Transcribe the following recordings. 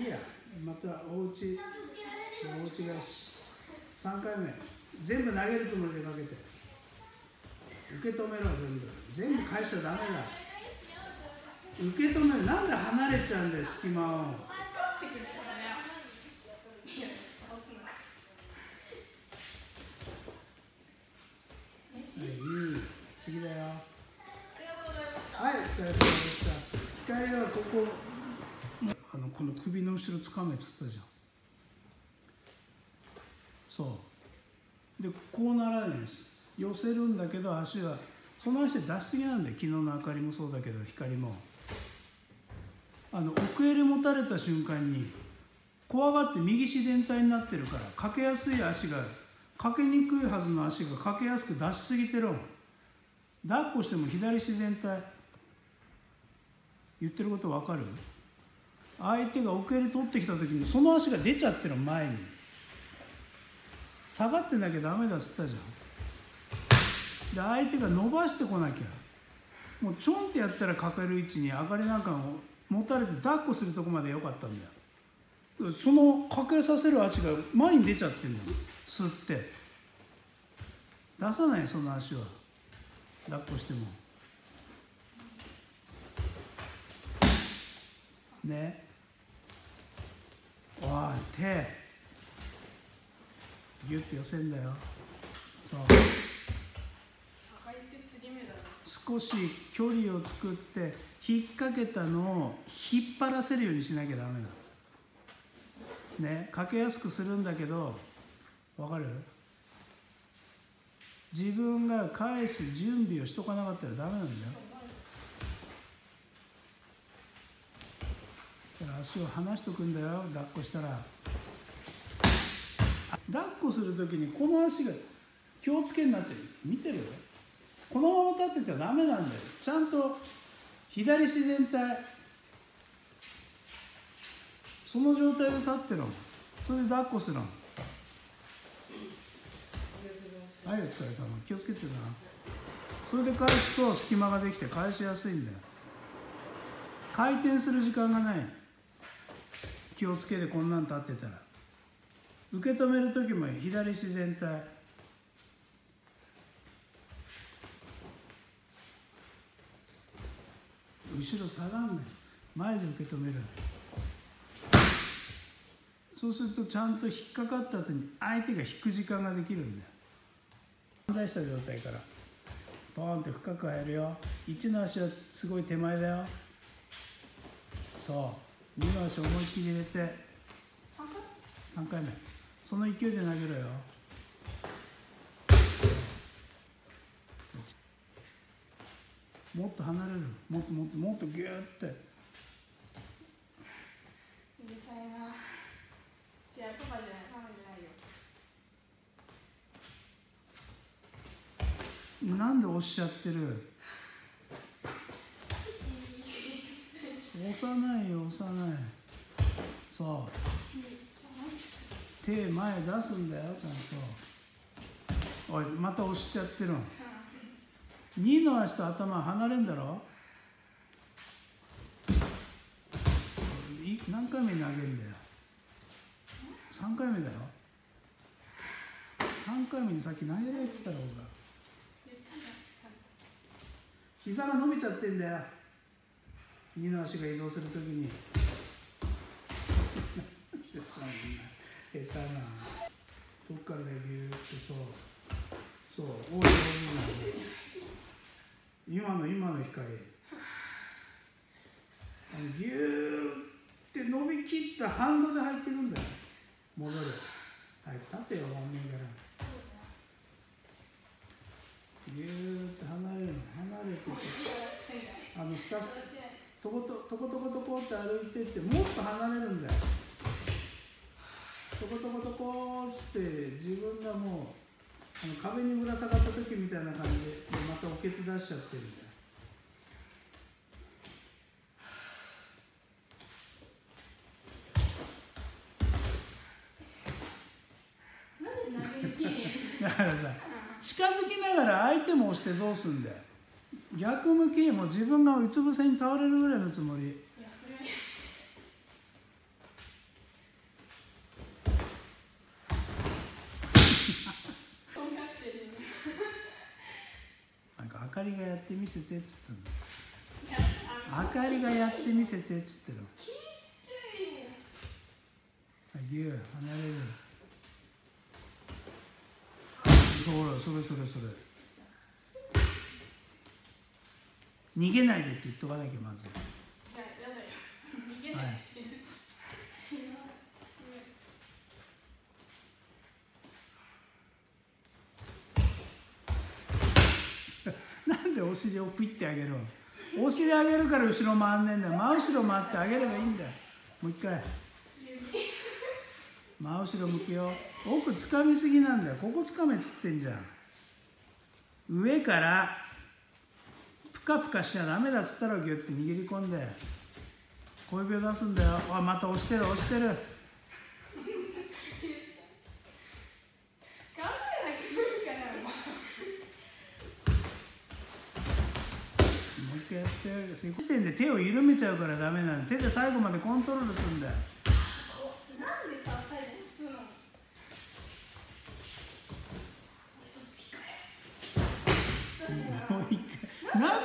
いいや。またおうちおうちが3回目。全部投げるつもりでかけて。受け止めろ全部。全部返しちゃダメだ。受け止める。なんで離れちゃうんだよ隙間を。はいいい。次だよ。はいお疲れ様でした。光はここ。この首の後ろつかめっつったじゃん。そう。でこうならないんです。寄せるんだけど足はその足で出しすぎなんだよ。昨日の明かりもそうだけど光も。あの奥襟持たれた瞬間に怖がって右自然体になってるからかけやすい足がかけにくいはずの足がかけやすく出しすぎてる抱っこしても左自然体。言ってること分かる？相手が奥襟取ってきた時にその足が出ちゃってる前に下がってなきゃダメだっつったじゃん。で相手が伸ばしてこなきゃもうちょんってやったらかける位置に上がりなんかを持たれて抱っこするとこまでよかったんだよ。そのかけさせる足が前に出ちゃってんの吸って。出さないその足は。抱っこしても。ね。おい手ギュッて寄せんだよ。そう。少し距離を作って引っ掛けたのを引っ張らせるようにしなきゃダメだ。ねかけやすくするんだけどわかる？自分が返す準備をしとかなかったらダメなんだよだから足を離しとくんだよ。抱っこしたら。抱っこする時にこの足が気をつけになってる見てるこのまま立ってちゃダメなんだよ。ちゃんと左自然体。その状態で立ってるの。それで抱っこするの。はいお疲れ様。気をつけてな。それで返すと隙間ができて返しやすいんだよ。回転する時間がない。気をつけてこんなん立ってたら。受け止める時も左自然体。後ろ下がんない。前で受け止める。そうするとちゃんと引っかかった後に相手が引く時間ができるんだよ。反対した状態からポーンって深く入るよ。1の足はすごい手前だよ。そう。2の足思いっきり入れて。3回。目。その勢いで投げろよ。もっと離れる。もっともっともっとギューって。うるさいなじゃあパパじゃない。ママじゃないよ。なんで押しちゃってる？押さないよ押さない。そう。手前出すんだよちゃんと。おいまた押しちゃってるの。2の足と頭離れんだろ。何回目投げるんだよ。3回目だよ3回目にさっき投げられてたろうが。膝が伸びちゃってんだよ。2の足が移動するときに。下手な。どっからでビューってそう。そう多い多い今の今の光。あのギューって伸びきった反動で入ってくんだよ。戻る。はい立てよ真ん面から。ギューって離れるの。離れてて。あのスタスとこととことことこって歩いてってもっと離れるんだよ。トコトコトコっつって自分がもうあの壁にぶら下がった時みたいな感じでまたおけつ出しちゃってるんだよ。だからさ近づきながら相手も押してどうすんだよ逆向きもう自分がうつ伏せに倒れるぐらいのつもり。なんかあかりがやってみせてっつったの。あかりがやってみせてっつってる離れる。ほらそれそれそれ。逃げないでって言っとかなきゃまずい。ややだよ。逃げ なんでお尻をピッてあげるのお尻上げるから後ろ回んねんだよ。真後ろ回ってあげればいいんだよ。もう一回。真後ろ向くよ。奥掴みすぎなんだよ。ここ掴めっつってんじゃん。上からプカプカしちゃダメだっつったらギュッて握り込んで小指を出すんだよ。あまた押してる押してる。もう一回やって接点で手を緩めちゃうからダメなの手で最後までコントロールするんだよ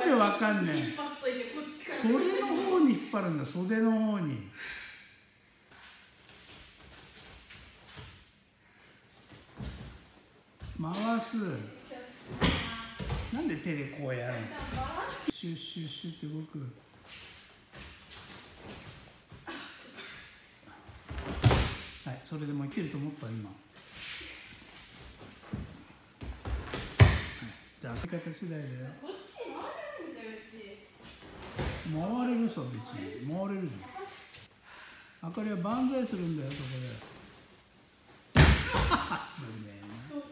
でわかんねん袖の方に引っ張るんだ。袖の方に。回す。なんで手でこうやるの？シュッシュッシュッって動く。はいそれでもういけると思った今、はい、じゃあ開け方次第だよこっち回れるんだようち回れるさ別に回れるじゃん。あかりは万歳するんだよそこで。ごめんな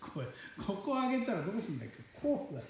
これここ上げたらどうすんだっけ？こうだよ。